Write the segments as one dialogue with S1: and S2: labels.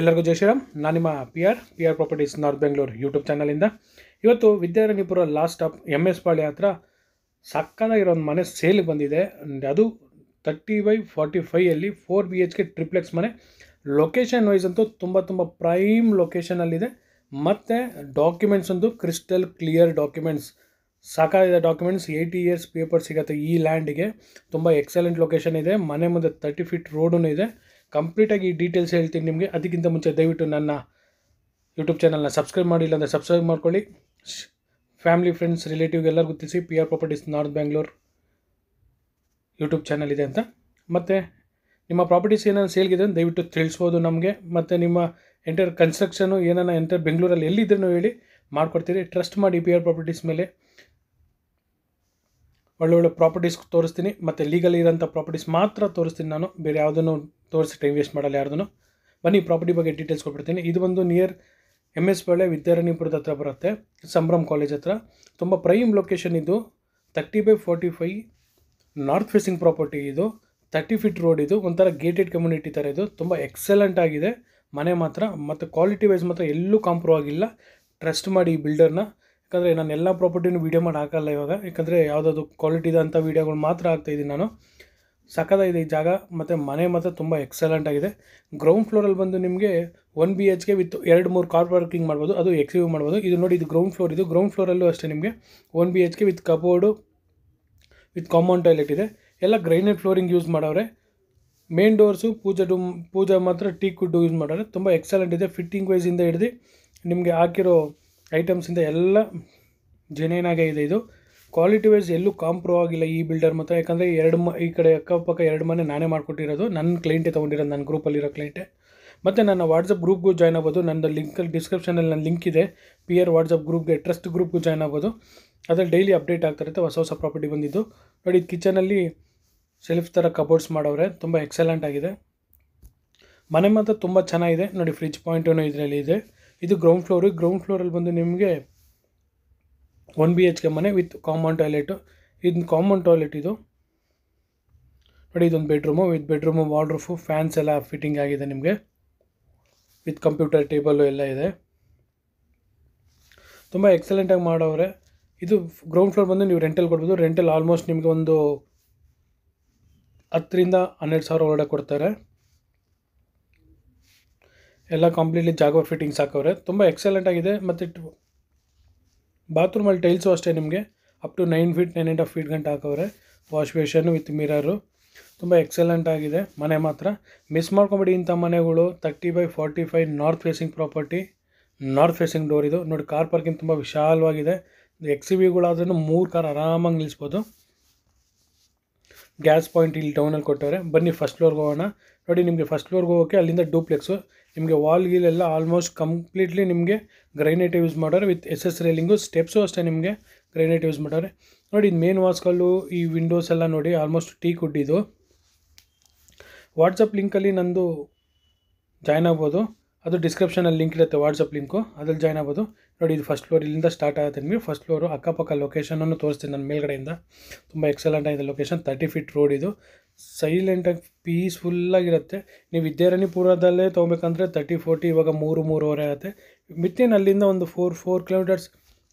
S1: ಎಲ್ಲರಿಗೂ ಜೈ ಶ್ರೀರಾಮ್. ನಾನು ನಿಮ್ಮ P R P R properties north Bengaluru YouTube ಚಾನಲಿಂದ ಇವತ್ತು Vidyaranyapura last stop M S Palya ಹತ್ರ ಸಕ್ಕದಾಗಿರೋ ಒಂದು ಮನೆ ಸೇಲಿಗೆ ಬಂದಿದೆ. ಅದು thirty by forty ಫೈಯಲ್ಲಿ four B H K triplex ಮನೆ. ಲೊಕೇಶನ್ ವೈಸ್ ಅಂತೂ ತುಂಬ ತುಂಬ ಪ್ರೈಮ್ ಲೊಕೇಶನಲ್ಲಿದೆ ಮತ್ತು ಡಾಕ್ಯುಮೆಂಟ್ಸ್ ಅಂತೂ ಕ್ರಿಸ್ಟಲ್ ಕ್ಲಿಯರ್ ಡಾಕ್ಯುಮೆಂಟ್ಸ್ ಸಾಕಾಗಿದೆ ಡಾಕ್ಯುಮೆಂಟ್ಸ್ ಏಯ್ಟಿ ಇಯರ್ಸ್ ಪೇಪರ್ ಸಿಗುತ್ತೆ ಈ ಲ್ಯಾಂಡಿಗೆ ತುಂಬ ಎಕ್ಸಲೆಂಟ್ ಲೊಕೇಶನ್ ಇದೆ. ಮನೆ ಮುಂದೆ ತರ್ಟಿ ಫೀಟ್ ರೋಡೂ ಇದೆ. ಕಂಪ್ಲೀಟಾಗಿ ಡೀಟೇಲ್ಸ್ ಹೇಳ್ತೀನಿ ನಿಮಗೆ. ಅದಕ್ಕಿಂತ ಮುಂಚೆ ದಯವಿಟ್ಟು ನನ್ನ ಯೂಟ್ಯೂಬ್ ಚಾನಲ್ನ ಸಬ್ಸ್ಕ್ರೈಬ್ ಮಾಡಿಲ್ಲ ಅಂದರೆ ಸಬ್ಸ್ಕ್ರೈಬ್ ಮಾಡ್ಕೊಳ್ಳಿ. ಫ್ಯಾಮಿಲಿ ಫ್ರೆಂಡ್ಸ್ ರಿಲೇಟಿವ್ಗೆ ಎಲ್ಲರಿಗೂ ತಿಳಿಸಿ. P R properties north Bangalore YouTube channel ಇದೆ ಅಂತ. ಮತ್ತು ನಿಮ್ಮ ಪ್ರಾಪರ್ಟೀಸ್ ಏನಾದ್ರು ಸೇಲ್ಗಿದೆ ದಯವಿಟ್ಟು ತಿಳಿಸ್ಬೋದು ನಮಗೆ. ಮತ್ತು ನಿಮ್ಮ ಎಂಟರ್ ಕನ್ಸ್ಟ್ರಕ್ಷನು ಏನಾನ ಎಂಟರ್ ಬೆಂಗಳೂರಲ್ಲಿ ಎಲ್ಲಿದ್ರೂ ಹೇಳಿ ಮಾಡ್ಕೊಡ್ತೀರಿ. ಟ್ರಸ್ಟ್ ಮಾಡಿ ಪಿ ಆರ್ ಪ್ರಾಪರ್ಟೀಸ್ ಮೇಲೆ. ಒಳ್ಳೊಳ್ಳೆ ಪ್ರಾಪರ್ಟೀಸ್ ತೋರಿಸ್ತೀನಿ. ಮತ್ತು ಲೀಗಲ್ ಇರೋಂಥ ಪ್ರಾಪರ್ಟೀಸ್ ಮಾತ್ರ ತೋರಿಸ್ತೀನಿ ನಾನು. ಬೇರೆ ಯಾವುದನ್ನು ತೋರಿಸಿ ಟೈಮ್ ವೇಸ್ಟ್ ಮಾಡಲ್ಲ ಯಾರ್ದೂ ಬನ್ನಿ ಪ್ರಾಪರ್ಟಿ ಬಗ್ಗೆ ಡೀಟೇಲ್ಸ್ ಕೊಟ್ಬಿಡ್ತೀನಿ. ಇದು ಒಂದು ನಿಯರ್ ಎಂ ಎಸ್ ಬಳೆ ವಿದ್ಯಾರಣ್ಯಪುರದ ಹತ್ರ ಬರುತ್ತೆ. ಸಂಭ್ರಮ್ ಕಾಲೇಜ್ ಹತ್ರ. ತುಂಬ ಪ್ರೈಮ್ ಲೊಕೇಶನ್ ಇದು. Thirty by forty five north facing property ಇದು. ತರ್ಟಿ ಫೀಟ್ ರೋಡ್ ಇದು. ಒಂಥರ ಗೇಟೆಡ್ ಕಮ್ಯುನಿಟಿ ಥರ ಇದು. ತುಂಬ ಎಕ್ಸಲೆಂಟ್ ಆಗಿದೆ. ಮನೆ ಮಾತ್ರ. ಮತ್ತು ಕ್ವಾಲಿಟಿ ವೈಸ್ ಮಾತ್ರ ಎಲ್ಲೂ ಕಾಂಪ್ರೋ ಆಗಿಲ್ಲ. ಟ್ರಸ್ಟ್ ಮಾಡಿ ಈ ಬಿಲ್ಡರ್ನ ಯಾಕಂದರೆ ನಾನು ಎಲ್ಲ ಪ್ರಾಪರ್ಟಿನೂ ವೀಡಿಯೋ ಮಾಡಿ ಹಾಕಲ್ಲ ಇವಾಗ. ಯಾಕಂದರೆ ಯಾವುದಾದ್ರು ಕ್ವಾಲಿಟಿ ಇದಂಥ ವೀಡಿಯೋಗಳು ಮಾತ್ರ ಹಾಕ್ತಾಯಿದ್ದೀನಿ ನಾನು. ಸಖತ್ತಾಗಿದೆ ಈ ಜಾಗ. ಮತ್ತು ಮನೆ ಮಾತ್ರ ತುಂಬ ಎಕ್ಸಲೆಂಟ್ ಆಗಿದೆ. ಗ್ರೌಂಡ್ ಫ್ಲೋರಲ್ಲಿ ಬಂದು ನಿಮಗೆ one B H K with ಎರಡು ಮೂರು ಕಾರ್ ಪಾರ್ಕಿಂಗ್ ಮಾಡ್ಬೋದು. ಅದು ಎಕ್ಸ್ ಯು ಮಾಡ್ಬೋದು. ಇದು ನೋಡಿ, ಇದು ಗ್ರೌಂಡ್ ಫ್ಲೋರ್ ಇದು. ಗ್ರೌಂಡ್ ಫ್ಲೋರಲ್ಲೂ ಅಷ್ಟೇ ನಿಮಗೆ one B H K with cupboard with compound toilet ಇದೆ. ಎಲ್ಲ ಗ್ರೈನೇಟ್ ಫ್ಲೋರಿಂಗ್ ಯೂಸ್ ಮಾಡವ್ರೆ. Main doors puja room puja ಮಾತ್ರ ಟೀ ಕುಡ್ಡು ಯೂಸ್ ಮಾಡವ್ರೆ. ತುಂಬ ಎಕ್ಸಲೆಂಟ್ ಇದೆ. ಫಿಟ್ಟಿಂಗ್ ವೈಸಿಂದ ಹಿಡ್ದು ನಿಮಗೆ ಹಾಕಿರೋ ಐಟಮ್ಸಿಂದ ಎಲ್ಲ ಜೆನೇನಾಗೇ ಇದೆ ಇದು. ಕ್ವಾಲಿಟಿ ವೈಸ್ ಎಲ್ಲೂ ಕಾಂಪ್ರೋ ಆಗಿಲ್ಲ ಈ ಬಿಲ್ಡರ್ ಮಾತ್ರ. ಯಾಕಂದರೆ ಎರಡು ಮ ಈ ಕಡೆ ಅಕ್ಕಪಕ್ಕ ಎರಡು ಮನೆ ನಾನೇ ಮಾಡಿಕೊಟ್ಟಿರೋದು. ನನ್ನ ಕ್ಲೈಂಟೇ ತೊಗೊಂಡಿರೋದು ನನ್ನ ಗ್ರೂಪಲ್ಲಿರೋ ಕ್ಲೈಂಟೇ ಮತ್ತು ನನ್ನ ವಾಟ್ಸಪ್ ಗ್ರೂಪ್ಗೂ ಜಾಯ್ನ್ ಆಗ್ಬೋದು. ನನ್ನ ಲಿಂಕಲ್ಲಿ ಡಿಸ್ಕ್ರಿಪ್ಷನಲ್ಲಿ ನನ್ನ ಲಿಂಕ್ ಇದೆ. ಪಿ ಆರ್ ವಾಟ್ಸಪ್ ಗ್ರೂಪ್ಗೆ ಟ್ರಸ್ಟ್ ಗ್ರೂಪ್ಗೂ ಜಾಯ್ನ್ ಆಗ್ಬೋದು. ಅದ್ರಲ್ಲಿ ಡೈಲಿ ಅಪ್ಡೇಟ್ ಆಗ್ತಾಯಿರುತ್ತೆ ಹೊಸ ಹೊಸ ಪ್ರಾಪರ್ಟಿ ಬಂದಿದ್ದು. ನೋಡಿ ಕಿಚನಲ್ಲಿ ಸೆಲ್ಫ್ ಥರ ಕಬೋರ್ಡ್ಸ್ ಮಾಡವ್ರೆ. ತುಂಬ ಎಕ್ಸಲೆಂಟ್ ಆಗಿದೆ. ಮನೆ ಮಾತ್ರ ತುಂಬ ಚೆನ್ನಾಗಿದೆ. ನೋಡಿ ಫ್ರಿಜ್ ಪಾಯಿಂಟೂ ಇದರಲ್ಲಿ ಇದೆ. ಇದು ಗ್ರೌಂಡ್ ಫ್ಲೋರು ಗ್ರೌಂಡ್ ಫ್ಲೋರಲ್ಲಿ ಬಂದು ನಿಮಗೆ ಒನ್ ಬಿ ಎಚ್ ಕೆ ಮನೆ ವಿತ್ ಕಾಮನ್ ಟಾಯ್ಲೆಟು ಇದು ಕಾಮನ್ ಟಾಯ್ಲೆಟ್ ಇದು. ನೋಡಿ ಇದೊಂದು bedroom with bedroom wardrobe fans ಎಲ್ಲ ಫಿಟ್ಟಿಂಗ್ ಆಗಿದೆ ನಿಮಗೆ. ವಿತ್ ಕಂಪ್ಯೂಟರ್ ಟೇಬಲ್ಲು ಎಲ್ಲ ಇದೆ. ತುಂಬ ಎಕ್ಸಲೆಂಟಾಗಿ ಮಾಡವ್ರೆ. ಇದು ಗ್ರೌಂಡ್ ಫ್ಲೋರ್ ಬಂದು ನೀವು ರೆಂಟಲ್ ಕೊಡ್ಬೋದು. ರೆಂಟಲ್ ಆಲ್ಮೋಸ್ಟ್ ನಿಮಗೆ ಒಂದು ಹತ್ತರಿಂದ ಹನ್ನೆರಡು ಸಾವಿರ ಒಳಗಡೆ ಕೊಡ್ತಾರೆ. ಎಲ್ಲ ಕಂಪ್ಲೀಟ್ಲಿ ಜಾಗೋ ಫಿಟ್ಟಿಂಗ್ಸ್ ಹಾಕವ್ರೆ. ತುಂಬ ಎಕ್ಸಲೆಂಟ್ ಆಗಿದೆ. ಮತ್ತು ಬಾತ್ರೂಮಲ್ಲಿ ಟೈಲ್ಸು ಅಷ್ಟೇ ನಿಮಗೆ. Up to nine feet nine and half feet ಗಂಟೆ ಹಾಕವ್ರೆ. ವಾಶ್ ಬೇಷನ್ ವಿತ್ ಮಿರರು ತುಂಬ ಎಕ್ಸಲೆಂಟ್ ಆಗಿದೆ. ಮನೆ ಮಾತ್ರ. ಮಿಸ್ ಮಾಡ್ಕೊಂಬಿಡಿ ಇಂಥ ಮನೆಗಳು. Thirty by forty five north facing property north facing door ಇದು. ನೋಡಿ ಕಾರ್ ಪಾರ್ಕಿಂಗ್ ತುಂಬ ವಿಶಾಲವಾಗಿದೆ. ಎಕ್ಸ್ ಸಿ ವಿಗಳಾದ್ರೂ ಮೂರು ಕಾರ್ ಆರಾಮಾಗಿ ನಿಲ್ಲಿಸ್ಬೋದು ಗ್ಯಾಸ್ ಪಾಯಿಂಟ್ ಇಲ್ಲಿ ಟೌನಲ್ಲಿ ಕೊಟ್ಟವ್ರೆ, ಬನ್ನಿ ಫಸ್ಟ್ ಫ್ಲೋರ್ಗೆ ಹೋಗೋಣ. ನೋಡಿ ನಿಮಗೆ ಫಸ್ಟ್ ಫ್ಲೋರ್ಗೆ ಹೋಗೋಕ್ಕೆ ಅಲ್ಲಿಂದ ಡೂಪ್ಲೆಕ್ಸು ನಿಮಗೆ ವಾಲ್ ಗೀಲೆಲ್ಲ ಆಲ್ಮೋಸ್ಟ್ ಕಂಪ್ಲೀಟ್ಲಿ ನಿಮಗೆ ಗ್ರೈನೇಟ್ ಯೂಸ್ ಮಾಡೋರು with S S railing steps ಅಷ್ಟೇ ನಿಮಗೆ ಗ್ರೈನೇಟ್ ಯೂಸ್ ಮಾಡೋರೆ. ನೋಡಿ ಇದು ಮೇನ್ ವಾಸ್ಕಲ್ಲು ಈ ವಿಂಡೋಸ್ ಎಲ್ಲ ನೋಡಿ ಆಲ್ಮೋಸ್ಟ್ ಟೀ ಕುಡ್ಡಿದ್ದು ವಾಟ್ಸಪ್ ಲಿಂಕಲ್ಲಿ ನಂದು ಜಾಯ್ನ್ ಆಗ್ಬೋದು. ಅದು ಡಿಸ್ಕ್ರಿಪ್ಷನಲ್ಲಿ ಲಿಂಕ್ ಇರುತ್ತೆ ವಾಟ್ಸಪ್ ಲಿಂಕು ಅದ್ರಲ್ಲಿ ಜಾಯ್ನ್ ಆಗ್ಬೋದು. ನೋಡಿ, ಇದು ಫಸ್ಟ್ ಫ್ಲೋರ್ ಇಲ್ಲಿಂದ ಸ್ಟಾರ್ಟ್ ಆಗುತ್ತೆ ನಿಮಗೆ. ಫಸ್ಟ್ ಫ್ಲೋರು ಅಕ್ಕಪಕ್ಕ ಲೊಕೇಶನನ್ನು ತೋರಿಸ್ತೀನಿ ನನ್ನ ಮೇಲ್ಗಡೆಯಿಂದ. ತುಂಬ ಎಕ್ಸಲೆಂಟ್ ಆಗಿದೆ ಲೊಕೇಶನ್ ತರ್ಟಿ ಫೀಟ್ ರೋಡ್ ಇದು. ಸೈಲೆಂಟಾಗಿ ಪೀಸ್ಫುಲ್ಲಾಗಿರುತ್ತೆ ನೀವು ವಿದ್ಯಾರಣ್ಯಪುರದಲ್ಲೇ ತೊಗೊಬೇಕಂದ್ರೆ ತರ್ಟಿ ಫೋರ್ಟಿ ಇವಾಗ ಮೂರು, ಮೂರುವರೆ ಆಗುತ್ತೆ. ಮಿತ್ತೇನು ಅಲ್ಲಿಂದ ಒಂದು ಫೋರ್ ಫೋರ್ ಕಿಲೋಮೀಟರ್ಸ್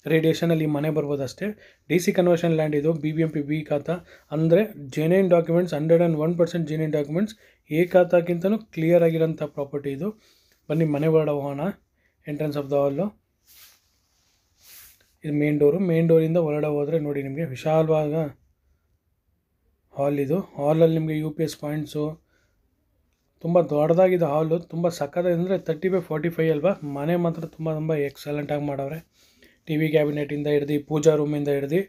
S1: ರೇಡಿಯೇಷನಲ್ಲಿ ಮನೆ ಬರ್ಬೋದು ಅಷ್ಟೇ ಡಿ ಸಿ ಕನ್ವರ್ಷನ್ ಲ್ಯಾಂಡ್ ಇದು B B M P B khata. ಅಂದರೆ genuine documents hundred and one percent genuine documents A ಖಾತಾಕ್ಕಿಂತಲೂ clear ಆಗಿರೋಂಥ ಪ್ರಾಪರ್ಟಿ ಇದು. ಬನ್ನಿ, ಮನೆ ಹೊರಡ ಹೋಗೋಣ. ಎಂಟ್ರೆನ್ಸ್ ಆಫ್ ದ ಹಾಲು ಇದು ಮೇನ್ ಡೋರು ಮೇನ್ ಡೋರಿಂದ ಹೊರಗಡೆ ಹೋದರೆ ನೋಡಿ ನಿಮಗೆ ವಿಶಾಲವಾದ ಹಾಲ್ ಇದು. ಹಾಲಲ್ಲಿ ನಿಮಗೆ ಯು ಪಿ ಎಸ್ ಪಾಯಿಂಟ್ಸು ತುಂಬ ದೊಡ್ಡದಾಗಿದೆ ಹಾಲು ತುಂಬ ಸಕ್ಕತ್ತಾಗಿದೆ ಅಂದರೆ ತರ್ಟಿ ಬೈ ಫೋರ್ಟಿ ಫೈವ್ ಅಲ್ವಾ? ಮನೆ ಮಾತ್ರ ತುಂಬ ತುಂಬ ಎಕ್ಸಲೆಂಟಾಗಿ ಮಾಡವ್ರೆ. ಟಿ ವಿ ಕ್ಯಾಬಿನೆಟಿಂದ ಹಿಡ್ದು ಪೂಜಾ ರೂಮಿಂದ ಹಿಡ್ದು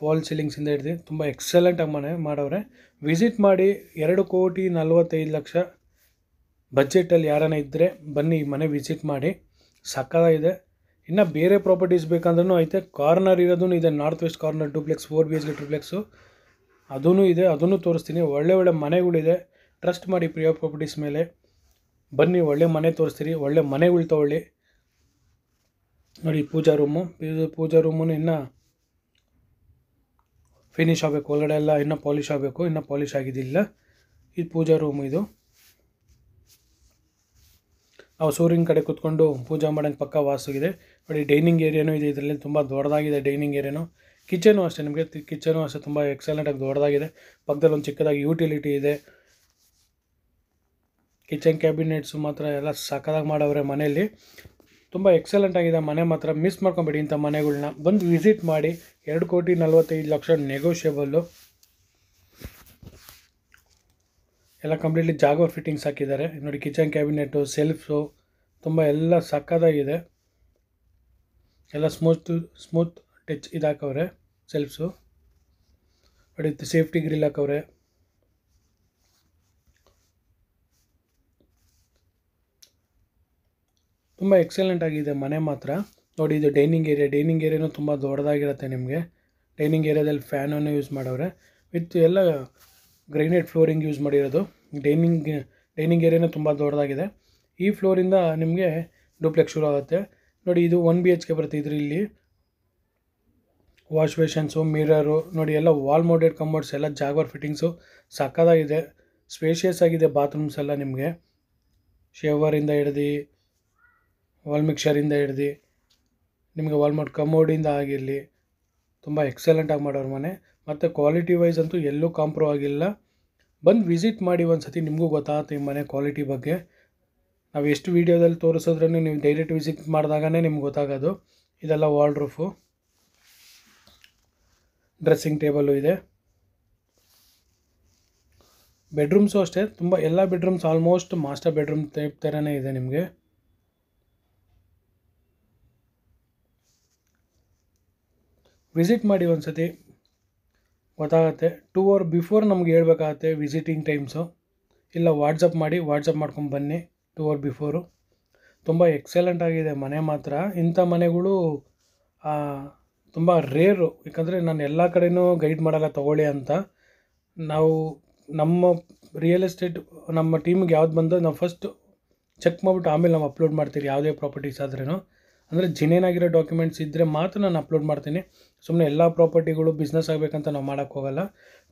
S1: ಫಾಲ್ ಸೀಲಿಂಗ್ಸಿಂದ ಹಿಡ್ದು ತುಂಬ ಎಕ್ಸಲೆಂಟಾಗಿ ಮನೆ ಮಾಡವ್ರೆ. ವಿಸಿಟ್ ಮಾಡಿ ಎರಡು ಕೋಟಿ ನಲ್ವತ್ತೈದು ಲಕ್ಷ ಬಜೆಟಲ್ಲಿ ಯಾರನ್ನ ಇದ್ದರೆ ಬನ್ನಿ ಮನೆ ವಿಸಿಟ್ ಮಾಡಿ. ಸಕ್ಕತ್ತಾಗಿದೆ. ಇನ್ನು ಬೇರೆ ಪ್ರಾಪರ್ಟೀಸ್ ಬೇಕಂದ್ರೂ ಐತೆ. ಕಾರ್ನರ್ ಇರೋದೂ ಇದೆ. North west corner duplex four B ಎಚ್ಗೆ triplex ಅದೂ ಇದೆ. ಅದನ್ನು ತೋರಿಸ್ತೀನಿ. ಒಳ್ಳೆ ಒಳ್ಳೆ ಮನೆಗಳಿದೆ. ಟ್ರಸ್ಟ್ ಮಾಡಿ ಪ್ರಿಯ ಪ್ರಾಪರ್ಟೀಸ್ ಮೇಲೆ. ಬನ್ನಿ, ಒಳ್ಳೆ ಮನೆ ತೋರಿಸ್ತೀರಿ. ಒಳ್ಳೆ ಮನೆಗಳು ತೊಗೊಳ್ಳಿ. ನೋಡಿ, ಪೂಜಾ ರೂಮು. ಪೂಜಾ ರೂಮು ಇನ್ನೂ ಫಿನಿಶ್ ಆಗಬೇಕು. ಒಳಗಡೆ ಎಲ್ಲ ಇನ್ನೂ ಪಾಲಿಶ್ ಆಗಬೇಕು. ಇನ್ನೂ ಪಾಲಿಶ್ ಆಗಿದ್ದಿಲ್ಲ. ಇದು ಪೂಜಾ ರೂಮ್ ಇದು. ನಾವು ಸೂರ್ಯನ ಕಡೆ ಕೂತ್ಕೊಂಡು ಪೂಜೆ ಮಾಡೋಂಗೆ ಪಕ್ಕ ವಾಸಿಗಿದೆ ನೋಡಿ, ಡೈನಿಂಗ್ ಏರಿಯಾನೂ ಇದೆ. ಇದರಲ್ಲಿ ತುಂಬ ದೊಡ್ಡದಾಗಿದೆ ಡೈನಿಂಗ್ ಏರಿಯಾನು. ಕಿಚನು ಅಷ್ಟೇ. ನಿಮಗೆ ಕಿಚನು ಅಷ್ಟೇ ತುಂಬ ಎಕ್ಸಲೆಂಟಾಗಿ ದೊಡ್ಡದಾಗಿದೆ. ಪಕ್ಕದಲ್ಲಿ ಒಂದು ಚಿಕ್ಕದಾಗಿ ಯೂಟಿಲಿಟಿ ಇದೆ. ಕಿಚನ್ ಕ್ಯಾಬಿನೆಟ್ಸು ಮಾತ್ರ ಎಲ್ಲ ಸಕ್ಕದಾಗಿ ಮಾಡವ್ರೆ ಮನೆಯಲ್ಲಿ. ತುಂಬ ಎಕ್ಸಲೆಂಟ್ ಆಗಿದೆ ಮನೆ ಮಾತ್ರ. ಮಿಸ್ ಮಾಡ್ಕೊಬೇಡಿ ಇಂಥ ಮನೆಗಳನ್ನ ಬಂದು ವಿಸಿಟ್ ಮಾಡಿ. ಎರಡು ಕೋಟಿ ನಲ್ವತ್ತೈದು ಲಕ್ಷ ನೆಗೋಷಿಯಬಲ್ಲು ಎಲ್ಲ ಕಂಪ್ಲೀಟ್ಲಿ ಜಾಗೋ ಫಿಟ್ಟಿಂಗ್ಸ್ ಹಾಕಿದ್ದಾರೆ. ನೋಡಿ ಕಿಚನ್ ಕ್ಯಾಬಿನೆಟು ಸೆಲ್ಫ್ಸು ತುಂಬ ಎಲ್ಲ ಸಕ್ಕದಾಗಿದೆ ಎಲ್ಲ ಸ್ಮೂತ್ ಸ್ಮೂತ್ ಟಚ್ ಇದು ಹಾಕವ್ರೆ ಸೆಲ್ಫ್ಸು ನೋಡಿ ಸೇಫ್ಟಿ ಗ್ರಿಲ್ ಹಾಕವ್ರೆ. ತುಂಬ ಎಕ್ಸಲೆಂಟ್ ಆಗಿದೆ ಮನೆ ಮಾತ್ರ. ನೋಡಿ, ಇದು ಡೈನಿಂಗ್ ಏರಿಯಾ ಡೈನಿಂಗ್ ಏರಿಯಾನು ತುಂಬ ದೊಡ್ಡದಾಗಿರುತ್ತೆ ನಿಮಗೆ. ಡೈನಿಂಗ್ ಏರಿಯಾದಲ್ಲಿ ಫ್ಯಾನನ್ನು ಯೂಸ್ ಮಾಡವ್ರೆ. ವಿತ್ ಎಲ್ಲ ಗ್ರೈನೇಟ್ ಫ್ಲೋರಿಂಗ್ ಯೂಸ್ ಮಾಡಿರೋದು. ಡೈನಿಂಗ್ ಡೈನಿಂಗ್ ಏರಿಯಾನೇ ತುಂಬ ದೊಡ್ಡದಾಗಿದೆ. ಈ ಫ್ಲೋರಿಂದ ನಿಮಗೆ ಡೂಪ್ಲೆಕ್ಸ್ ಶುರು ಆಗುತ್ತೆ. ನೋಡಿ, ಇದು ಒನ್ ಬಿ ಎಚ್ ಕೆ ಬರುತ್ತೆ ಇದರಲ್ಲಿ. ವಾಶ್ ಬೇಷನ್ಸು, ಮಿರರು, ನೋಡಿ, ಎಲ್ಲ ವಾಲ್ ಮೌಂಟೆಡ್ ಕಂಬೋರ್ಡ್ಸ್ ಎಲ್ಲ ಜಾಗ್ವರ್ ಫಿಟ್ಟಿಂಗ್ಸು ಸಕ್ಕದಾಗಿದೆ. ಸ್ಪೇಷಿಯಸ್ ಆಗಿದೆ ಬಾತ್ರೂಮ್ಸ್ ಎಲ್ಲ ನಿಮಗೆ. ಶೇವರಿಂದ ಹಿಡ್ದು, ವಾಲ್ ಮಿಕ್ಸರಿಂದ ಹಿಡ್ದು, ನಿಮಗೆ ವಾಲ್ಮಾರ್ಟ್ ಕಮೋಡಿಂದ ಆಗಿರಲಿ ತುಂಬ ಎಕ್ಸಲೆಂಟಾಗಿ ಮಾಡೋರು ಮನೆ. ಮತ್ತು ಕ್ವಾಲಿಟಿ ವೈಸ್ ಅಂತೂ ಎಲ್ಲೂ ಕಾಂಪ್ರೋ ಆಗಿಲ್ಲ. ಬಂದು ವಿಸಿಟ್ ಮಾಡಿ ಒಂದು ಸತಿ ನಿಮಗೂ ಗೊತ್ತಾಗುತ್ತೆ ಈ ಮನೆ ಕ್ವಾಲಿಟಿ ಬಗ್ಗೆ. ನಾವು ಎಷ್ಟು ವೀಡಿಯೋದಲ್ಲಿ ತೋರಿಸಿದ್ರೂ ನೀವು ಡೈರೆಕ್ಟ್ ವಿಸಿಟ್ ಮಾಡಿದಾಗನೇ ನಿಮ್ಗೆ ಗೊತ್ತಾಗೋದು. ಇದೆಲ್ಲ ವಾಲ್ ರೂಫು ಡ್ರೆಸ್ಸಿಂಗ್ ಟೇಬಲು ಇದೆ. ಬೆಡ್ರೂಮ್ಸು ಅಷ್ಟೇ. ತುಂಬ ಎಲ್ಲ bedrooms almost master bedroom type ಥರನೇ ಇದೆ ನಿಮಗೆ. ವಿಸಿಟ್ ಮಾಡಿ ಒಂದು ಸತಿ ಗೊತ್ತಾಗತ್ತೆ. ಟೂ ಅವರ್ ಬಿಫೋರ್ ನಮ್ಗೆ ಹೇಳ್ಬೇಕಾಗತ್ತೆ ವಿಸಿಟಿಂಗ್ ಟೈಮ್ಸು ಇಲ್ಲ ವಾಟ್ಸಪ್ ಮಾಡಿ ವಾಟ್ಸಪ್ ಮಾಡ್ಕೊಂಡು ಬನ್ನಿ. ಟೂ ಅವರ್ ಬಿಫೋರು ತುಂಬ ಎಕ್ಸಲೆಂಟ್ ಆಗಿದೆ ಮನೆ ಮಾತ್ರ. ಇಂಥ ಮನೆಗಳು ತುಂಬ ರೇರು ಯಾಕಂದರೆ ನಾನು ಎಲ್ಲ ಕಡೆಯೂ ಗೈಡ್ ಮಾಡಲ್ಲ, ತೊಗೊಳ್ಳಿ ಅಂತ. ನಾವು ನಮ್ಮ ರಿಯಲ್ ಎಸ್ಟೇಟ್ ನಮ್ಮ ಟೀಮ್ಗೆ ಯಾವ್ದು ಬಂದೋ ನಾವು ಫಸ್ಟ್ ಚೆಕ್ ಮಾಡ್ಬಿಟ್ಟು ಆಮೇಲೆ ನಾವು ಅಪ್ಲೋಡ್ ಮಾಡ್ತೀವಿ ಯಾವುದೇ ಪ್ರಾಪರ್ಟೀಸ್ ಆದ್ರೂ ಅಂದರೆ ಜಿನೇನಾಗಿರೋ ಡಾಕ್ಯುಮೆಂಟ್ಸ್ ಇದ್ದರೆ ಮಾತ್ರ ನಾನು ಅಪ್ಲೋಡ್ ಮಾಡ್ತೀನಿ. ಸುಮ್ಮನೆ ಎಲ್ಲ ಪ್ರಾಪರ್ಟಿಗಳು ಬಿಸ್ನೆಸ್ ಆಗಬೇಕಂತ ನಾವು ಮಾಡೋಕ್ಕೆ ಹೋಗಲ್ಲ.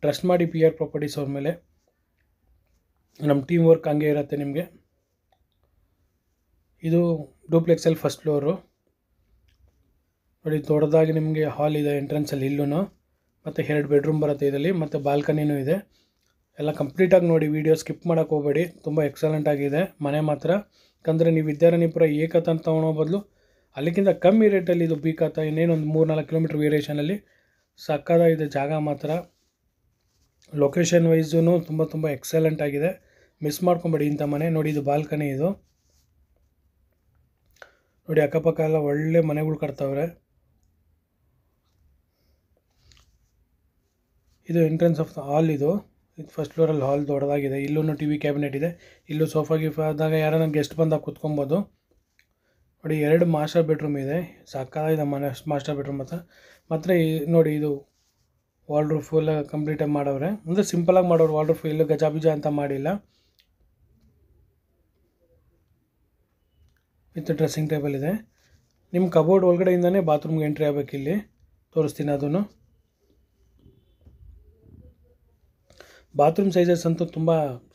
S1: ಟ್ರಸ್ಟ್ ಮಾಡಿ ಪಿ ಆರ್ ಪ್ರಾಪರ್ಟೀಸ್ ಅವ್ರ ಮೇಲೆ. ನಮ್ಮ ಟೀಮ್ ವರ್ಕ್ ಹಂಗೆ ಇರುತ್ತೆ ನಿಮಗೆ. ಇದು ಡೂಪ್ಲೆಕ್ಸಲ್ಲಿ ಫಸ್ಟ್ ಫ್ಲೋರು ನೋಡಿ ದೊಡ್ಡದಾಗಿ ನಿಮಗೆ ಹಾಲ್ ಇದೆ ಎಂಟ್ರೆನ್ಸಲ್ಲಿ ಇಲ್ಲೂ ಮತ್ತು ಎರಡು ಬೆಡ್ರೂಮ್ ಬರುತ್ತೆ ಇದರಲ್ಲಿ, ಮತ್ತು ಬಾಲ್ಕನಿನೂ ಇದೆ. ಎಲ್ಲ ಕಂಪ್ಲೀಟಾಗಿ ನೋಡಿ ವೀಡಿಯೋ ಸ್ಕಿಪ್ ಮಾಡೋಕ್ಕೆ ಹೋಗಬೇಡಿ. ತುಂಬ ಎಕ್ಸಲೆಂಟ್ ಆಗಿದೆ, ಮನೆ ಮಾತ್ರ. ಯಾಕಂದರೆ ನೀವು ವಿದ್ಯಾರಣಿಪುರ ಏಕತನ ತೊಗೊಳೋ ಬದಲು ಅಲ್ಲಿಗಿಂತ ಕಮ್ಮಿ ರೇಟಲ್ಲಿ ಇದು ಬೀಕತ್ತ ಇನ್ನೇನೊಂದು ಮೂರು ನಾಲ್ಕು ಕಿಲೋಮೀಟ್ರ್ ವೇರಿಯೇಷನಲ್ಲಿ ಸಕ್ಕದಾಗಿದೆ ಜಾಗ ಮಾತ್ರ. ಲೊಕೇಶನ್ ವೈಸೂ ತುಂಬ ತುಂಬ ಎಕ್ಸಲೆಂಟ್ ಆಗಿದೆ. ಮಿಸ್ ಮಾಡ್ಕೊಬೇಡಿ ಇಂಥ ಮನೆ. ನೋಡಿ ಇದು ಬಾಲ್ಕನಿ ಇದು. ನೋಡಿ ಅಕ್ಕಪಕ್ಕ ಎಲ್ಲ ಒಳ್ಳೆ ಮನೆಗಳು ಕಟ್ತವ್ರೆ. ಇದು ಎಂಟ್ರೆನ್ಸ್ ಆಫ್ ಹಾಲ್ ಇದು. ಇದು ಫಸ್ಟ್ ಫ್ಲೋರಲ್ಲಿ ಹಾಲ್ ದೊಡ್ಡದಾಗಿದೆ. ಇಲ್ಲೂ ಟಿ ವಿ ಕ್ಯಾಬಿನೆಟ್ ಇದೆ. ಇಲ್ಲೂ ಸೋಫಾ ಗಿಫಾ ಆದಾಗ ಯಾರನ್ನ ಗೆಸ್ಟ್ ಬಂದಾಗ ಕುತ್ಕೊಬೋದು. ನೋಡಿ, ಎರಡು ಮಾಸ್ಟರ್ ಬೆಡ್ರೂಮ್ ಇದೆ. ಸಾಕಾಗಿದೆ ಮನೆ ಮಾಸ್ಟರ್ ಬೆಡ್ರೂಮ್ ಹತ್ರ. ಮಾತ್ರ ಈ ನೋಡಿ, ಇದು ವಾಲ್ ರೂಫ್ ಎಲ್ಲ ಕಂಪ್ಲೀಟಾಗಿ ಮಾಡವ್ರೆ. ಅಂದರೆ ಸಿಂಪಲಾಗಿ ಮಾಡೋರು ವಾಲ್ ರೂಫ್ ಎಲ್ಲೂ ಗಜಾಬಿಜ ಅಂತ ಮಾಡಿಲ್ಲ. ವಿತ್ ಡ್ರೆಸ್ಸಿಂಗ್ ಟೇಬಲ್ ಇದೆ. ನಿಮ್ಮ ಕಬೋರ್ಡ್ ಒಳಗಡೆಯಿಂದನೇ ಬಾತ್ರೂಮ್ಗೆ ಎಂಟ್ರಿ ಆಗಬೇಕು ಇಲ್ಲಿ. ತೋರಿಸ್ತೀನಿ ಅದನ್ನು. ಬಾತ್ರೂಮ್ ಸೈಜಸ್ ಅಂತೂ ತುಂಬ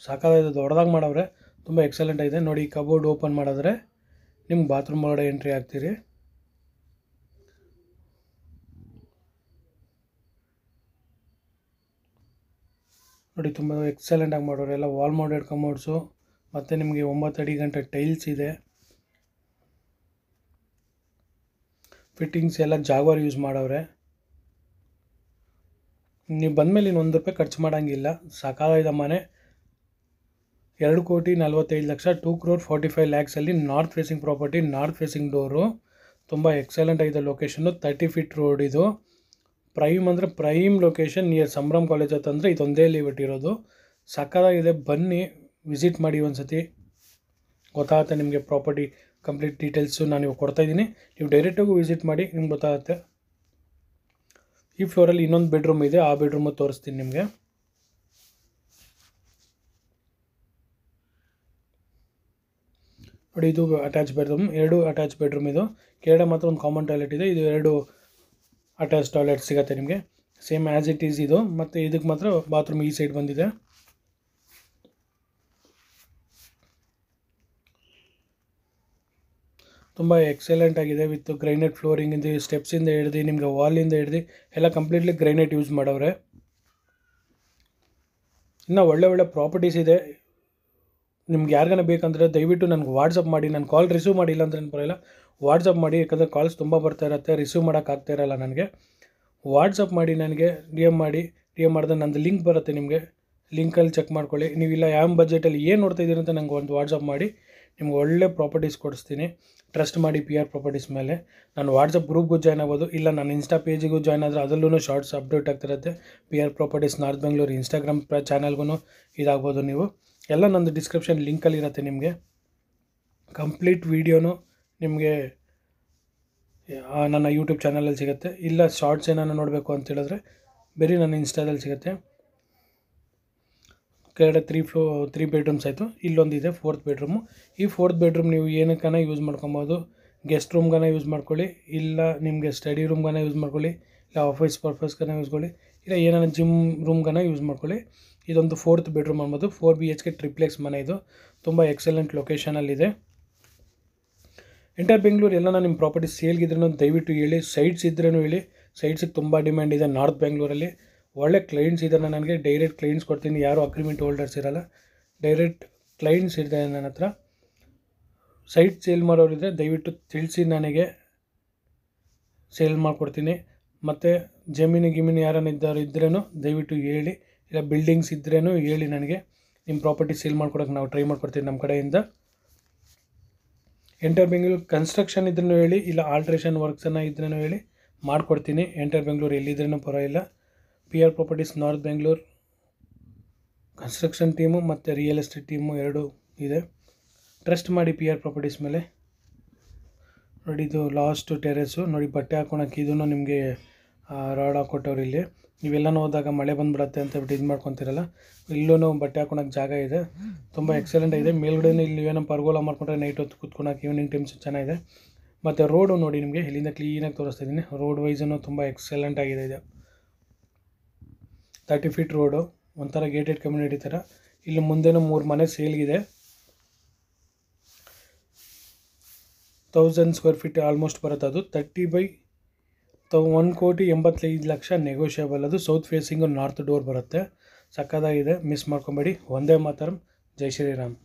S1: ಸಾಕಾಗಿದೆ ದೊಡ್ಡದಾಗಿ ಮಾಡವ್ರೆ. ತುಂಬ ಎಕ್ಸಲೆಂಟ್ ಆಗಿದೆ. ನೋಡಿ ಕಬೋರ್ಡ್ ಓಪನ್ ಮಾಡಿದ್ರೆ ನಿಮ್ಗೆ ಬಾತ್ರೂಮ್ ಒಳಗಡೆ ಎಂಟ್ರಿ ಆಗ್ತೀರಿ ನೋಡಿ, ತುಂಬ ಎಕ್ಸಲೆಂಟಾಗಿ ಮಾಡೋರು ಎಲ್ಲ ವಾಲ್ ಮೌಂಟೆಡ್ ಕಮೋಡ್ಸು ಮತ್ತು ನಿಮಗೆ ಒಂಬತ್ತು ಅಡಿ ಗಂಟೆ ಟೈಲ್ಸ್ ಇದೆ. ಫಿಟ್ಟಿಂಗ್ಸ್ ಎಲ್ಲ ಜಾಗ್ವಾರ್ ಯೂಸ್ ಮಾಡವ್ರೆ. ನೀವು ಬಂದಮೇಲೆ ಇನ್ನೊಂದು ರೂಪಾಯಿ ಖರ್ಚು ಮಾಡೋಂಗಿಲ್ಲ. ಸಾಕಾಗಿದೆ ಮನೆ. ಎರಡು ಕೋಟಿ ನಲ್ವತ್ತೈದು ಲಕ್ಷ two crore forty five ಲ್ಯಾಕ್ಸಲ್ಲಿ north facing property north facing door ತುಂಬ ಎಕ್ಸಲೆಂಟ್ ಆಗಿದೆ ಲೊಕೇಶನ್ನು ತರ್ಟಿ ಫೀಟ್ ರೋಡ್ ಇದು. ಪ್ರೈಮ್ ಅಂದರೆ prime location near Sambhram college ಅಂತಂದರೆ ಇದೊಂದೇ ಲಿಮಿಟ್ ಇರೋದು. ಸಕ್ಕದಾಗಿದೆ ಬನ್ನಿ ವಿಸಿಟ್ ಮಾಡಿ ಒಂದು ಸತಿ ಗೊತ್ತಾಗುತ್ತೆ ನಿಮಗೆ ಪ್ರಾಪರ್ಟಿ ಕಂಪ್ಲೀಟ್ ಡೀಟೇಲ್ಸು ನಾನು ಇವಾಗ ಕೊಡ್ತಾಯಿದ್ದೀನಿ ನೀವು ಡೈರೆಕ್ಟಾಗೂ ವಿಸಿಟ್ ಮಾಡಿ, ನಿಮ್ಗೆ ಗೊತ್ತಾಗುತ್ತೆ. ಈ ಫ್ಲೋರಲ್ಲಿ ಇನ್ನೊಂದು ಬೆಡ್ರೂಮ್ ಇದೆ. ಆ ಬೆಡ್ರೂಮು ತೋರಿಸ್ತೀನಿ ನಿಮಗೆ. ನೋಡಿ ಇದು ಅಟ್ಯಾಚ್ ಬೆಡ್ರೂಮ್ ಎರಡು ಅಟ್ಯಾಚ್ ಬೆಡ್ರೂಮ್ ಇದು. ಕೆಳಗಡೆ ಮಾತ್ರ ಒಂದು ಕಾಮನ್ ಟಾಯ್ಲೆಟ್ ಇದೆ. ಇದು ಎರಡು ಅಟ್ಯಾಚ್ ಟಾಯ್ಲೆಟ್ ಸಿಗುತ್ತೆ ನಿಮಗೆ. ಸೇಮ್ ಆ್ಯಸ್ ಇಟ್ ಈಸ್ ಇದು. ಮತ್ತು ಇದಕ್ಕೆ ಮಾತ್ರ ಬಾತ್ರೂಮ್ ಈ ಸೈಡ್ ಬಂದಿದೆ. ತುಂಬ ಎಕ್ಸಲೆಂಟ್ ಆಗಿದೆ ವಿತ್ ಗ್ರೈನೇಟ್ ಸ್ಟೆಪ್ಸ್ ಸ್ಟೆಪ್ಸಿಂದ ಹಿಡ್ದು, ನಿಮಗೆ ವಾಲಿಂದ ಹಿಡ್ದು, ಎಲ್ಲ ಕಂಪ್ಲೀಟ್ಲಿ ಗ್ರೈನೇಟ್ ಯೂಸ್ ಮಾಡವ್ರೆ. ಇನ್ನು ಒಳ್ಳೆ ಒಳ್ಳೆ ಪ್ರಾಪರ್ಟೀಸ್ ಇದೆ. ನಿಮ್ಗೆ ಯಾರಿಗಾನ ಬೇಕಂದರೆ ದಯವಿಟ್ಟು ನನಗೆ ವಾಟ್ಸಪ್ ಮಾಡಿ, ನಾನು ಕಾಲ್ ರಿಸೀವ್ ಮಾಡಿಲ್ಲ ಅಂದ್ರೆ ಪರವಾಗಿಲ್ಲ. ವಾಟ್ಸಪ್ ಮಾಡಿ, ಯಾಕಂದರೆ ಕಾಲ್ಸ್ ತುಂಬ ಬರ್ತಾ ಇರುತ್ತೆ ರಿಸೀವ್ ಮಾಡೋಕ್ಕಾಗ್ತಾ ಇರಲ್ಲ ನನಗೆ. ವಾಟ್ಸಪ್ ಮಾಡಿ ನನಗೆ ಡಿ ಎಂ ಮಾಡಿ ಡಿ ಎಂ ಮಾಡಿದ್ರೆ ನಂದು ಲಿಂಕ್ ಬರುತ್ತೆ ನಿಮಗೆ. ಲಿಂಕಲ್ಲಿ ಚೆಕ್ ಮಾಡ್ಕೊಳ್ಳಿ. ನೀವಿಲ್ಲ ಯಾವ ಬಜೆಟಲ್ಲಿ ಏನು ನೋಡ್ತಾ ಇದ್ದೀರಿ ಅಂತ ನನಗೆ ಒಂದು ವಾಟ್ಸಪ್ ಮಾಡಿ, ನಿಮ್ಗೆ ಒಳ್ಳೆ ಪ್ರಾಪರ್ಟೀಸ್ ಕೊಡಿಸ್ತೀನಿ. ಟ್ರಸ್ಟ್ ಮಾಡಿ ಪಿ ಆರ್ ಪ್ರಾಪರ್ಟೀಸ್ ಮೇಲೆ. ನಾನು ವಾಟ್ಸಪ್ ಗ್ರೂಪ್ಗೂ ಜಾಯ್ನ್ ಆಗ್ಬೋದು, ಇಲ್ಲ ನಾನು ಇನ್ಸ್ಟಾ ಪೇಜಿಗೂ ಜಾಯ್ನ್ ಆದರೆ ಅದರಲ್ಲೂ ಶಾರ್ಟ್ಸ್ ಅಪ್ಡೇಟ್ ಆಗ್ತಿರುತ್ತೆ. P R properties north Bengaluru Instagram ಚಾನಲ್ಗೂ ಇದಾಗ್ಬೋದು ನೀವು. ಎಲ್ಲ ನಂದು ಡಿಸ್ಕ್ರಿಪ್ಷನ್ ಲಿಂಕಲ್ಲಿ ಇರುತ್ತೆ ನಿಮಗೆ. ಕಂಪ್ಲೀಟ್ ವೀಡಿಯೋನು ನಿಮಗೆ ನನ್ನ ಯೂಟ್ಯೂಬ್ ಚಾನಲಲ್ಲಿ ಸಿಗುತ್ತೆ. ಇಲ್ಲ ಶಾರ್ಟ್ಸ್ ಏನಾನ ನೋಡಬೇಕು ಅಂತ ಹೇಳಿದ್ರೆ ಬರೀ ನನ್ನ ಇನ್ಸ್ಟಾದಲ್ಲಿ ಸಿಗುತ್ತೆ. ಕೆಳಗಡೆ ತ್ರೀ ಫ್ಲೋ ತ್ರೀ ಬೆಡ್ರೂಮ್ಸ್ ಆಯಿತು ಇಲ್ಲೊಂದಿದೆ ಫೋರ್ತ್ ಬೆಡ್ರೂಮು ಈ ಫೋರ್ತ್ ಬೆಡ್ರೂಮ್ ನೀವು ಏನಕ್ಕನ ಯೂಸ್ ಮಾಡ್ಕೊಬೋದು. ಗೆಸ್ಟ್ ರೂಮ್ಗಾನ ಯೂಸ್ ಮಾಡ್ಕೊಳ್ಳಿ. ಇಲ್ಲ, ನಿಮಗೆ ಸ್ಟಡಿ ರೂಮ್ಗಾನ ಯೂಸ್ ಮಾಡ್ಕೊಳ್ಳಿ. ಇಲ್ಲ ಆಫೀಸ್ ಪರ್ಪಸ್ಗಾನ ಯೂಸ್ಕೊಳ್ಳಿ ಇಲ್ಲ, ಏನಾನ ಜಿಮ್ ರೂಮ್ಗನ ಯೂಸ್ ಮಾಡ್ಕೊಳ್ಳಿ. ಇದೊಂದು ಫೋರ್ತ್ ಬೆಡ್ರೂಮ್ ಅನ್ಬೋದು four B H K triplex ಮನೆ ಇದು. ತುಂಬ ಎಕ್ಸಲೆಂಟ್ ಲೊಕೇಶನಲ್ಲಿದೆ ಎಂಟರ್ ಬೆಂಗಳೂರು ಎಲ್ಲ ನಿಮ್ಮ ಪ್ರಾಪರ್ಟಿ ಸೇಲ್ಗಿದ್ರೂ ದಯವಿಟ್ಟು ಹೇಳಿ. ಸೈಟ್ಸ್ ಇದ್ರೂ ಹೇಳಿ. ಸೈಟ್ಸಿಗೆ ತುಂಬ ಡಿಮ್ಯಾಂಡ್ ಇದೆ ನಾರ್ತ್ ಬೆಂಗಳೂರಲ್ಲಿ ಒಳ್ಳೆ ಕ್ಲೈಂಟ್ಸ್ ಇದ್ದಾರೆ ನನಗೆ. ಡೈರೆಕ್ಟ್ ಕ್ಲೈಂಟ್ಸ್ ಕೊಡ್ತೀನಿ. ಯಾರು ಅಗ್ರಿಮೆಂಟ್ ಹೋಲ್ಡರ್ಸ್ ಇರಲ್ಲ. ಡೈರೆಕ್ಟ್ ಕ್ಲೈಂಟ್ಸ್ ಇದೆ ನನ್ನ ಹತ್ರ. ಸೈಟ್ ಸೇಲ್ ಮಾಡೋರಿದ್ದರೆ ದಯವಿಟ್ಟು ತಿಳಿಸಿ ನನಗೆ ಸೇಲ್ ಮಾಡಿಕೊಡ್ತೀನಿ. ಮತ್ತು ಜಮೀನು ಗಿಮೀನು ಯಾರನ್ನ ಇದ್ದಾರೆ ಇದ್ರೇನು ದಯವಿಟ್ಟು ಹೇಳಿ, ಇಲ್ಲ ಬಿಲ್ಡಿಂಗ್ಸ್ ಇದ್ರೇನು ಹೇಳಿ ನನಗೆ. ನಿಮ್ಮ ಪ್ರಾಪರ್ಟಿ ಸೇಲ್ ಮಾಡ್ಕೊಡೋಕೆ ನಾವು ಟ್ರೈ ಮಾಡ್ಕೊಡ್ತೀವಿ ನಮ್ಮ ಕಡೆಯಿಂದ. ಎಂಟರ್ ಬೆಂಗಳೂರು ಕನ್ಸ್ಟ್ರಕ್ಷನ್ ಇದ್ರೂ ಹೇಳಿ, ಇಲ್ಲ ಆಲ್ಟ್ರೇಷನ್ ವರ್ಕ್ಸನ್ನು ಇದ್ರೂ ಹೇಳಿ ಮಾಡಿಕೊಡ್ತೀನಿ. ಎಂಟರ್ ಬೆಂಗಳೂರು ಎಲ್ಲಿದ್ರೂ ಪರವಾಗಿಲ್ಲ. P R properties north Bengaluru construction team ಮತ್ತು ರಿಯಲ್ ಎಸ್ಟೇಟ್ ಟೀಮು ಎರಡು ಇದೆ. ಟ್ರಸ್ಟ್ ಮಾಡಿ ಪಿ ಆರ್ ಪ್ರಾಪರ್ಟೀಸ್ ಮೇಲೆ. ನೋಡಿ ಇದು ಲಾಸ್ಟು ಟೆರೆಸು ನೋಡಿ ಬಟ್ಟೆ ಹಾಕೊಳಕ್ಕೆ ಇದೂ ನಿಮಗೆ ರಾಡ್ ಹಾಕೊಟ್ಟವ್ರು ಇಲ್ಲಿ. ನೀವೆಲ್ಲನೂ ಹೋದಾಗ ಮಳೆ ಬಂದ್ಬಿಡತ್ತೆ ಅಂತ ಬಿಟ್ಟು ಇದು ಮಾಡ್ಕೊತಿರಲ್ಲ. ಇಲ್ಲೂ ಬಟ್ಟೆ ಹಾಕೊಳಕ್ಕೆ ಜಾಗ ಇದೆ. ತುಂಬ ಎಕ್ಸಲೆಂಟ್ ಇದೆ ಮೇಲ್ಗಡೆ ಇಲ್ಲಿ ಏನೋ ಪರ್ಗೋಲ ಮಾಡ್ಕೊಂಡ್ರೆ ನೈಟ್ ಹೊತ್ತು ಕುತ್ಕೊಳಕ್ಕೆ ಈವ್ನಿಂಗ್ ಟೈಮ್ಸ್ ಚೆನ್ನಾಗಿದೆ. ಮತ್ತು ರೋಡು ನೋಡಿ ನಿಮಗೆ. ಇಲ್ಲಿಂದ ಕ್ಲೀನಾಗಿ ತೋರಿಸ್ತಾ ಇದ್ದೀನಿ. ರೋಡ್ ವೈಸನ್ನು ತುಂಬ ಎಕ್ಸಲೆಂಟ್ ಆಗಿದೆ ಇದು. ತರ್ಟಿ ಫೀಟ್ ರೋಡು ಒಂಥರ ಗೇಟೆಡ್ ಕಮ್ಯುನಿಟಿ ಥರ ಇಲ್ಲಿ ಮುಂದೆನೂ ಮೂರು ಮನೆ ಸೇಲ್ಗಿದೆ ತೌಸಂಡ್ ಸ್ಕ್ವೇರ್ ಫೀಟ್ ಆಲ್ಮೋಸ್ಟ್ ಬರುತ್ತೆ ಅದು ತರ್ಟಿ ಬೈ ತೌ, ಒಂದು ಕೋಟಿ ಎಂಬತ್ತೈದು ಲಕ್ಷ ನೆಗೋಷಿಯೇಬಲ್ ಅದು ಸೌತ್ ಫೇಸಿಂಗು ನಾರ್ತ್ ಡೋರ್ ಬರುತ್ತೆ. ಸಕ್ಕದಾಗಿದೆ ಮಿಸ್ ಮಾಡ್ಕೊಬೇಡಿ. ಒಂದೇ ಮಾತರಂ. ಜೈ ಶ್ರೀರಾಮ್.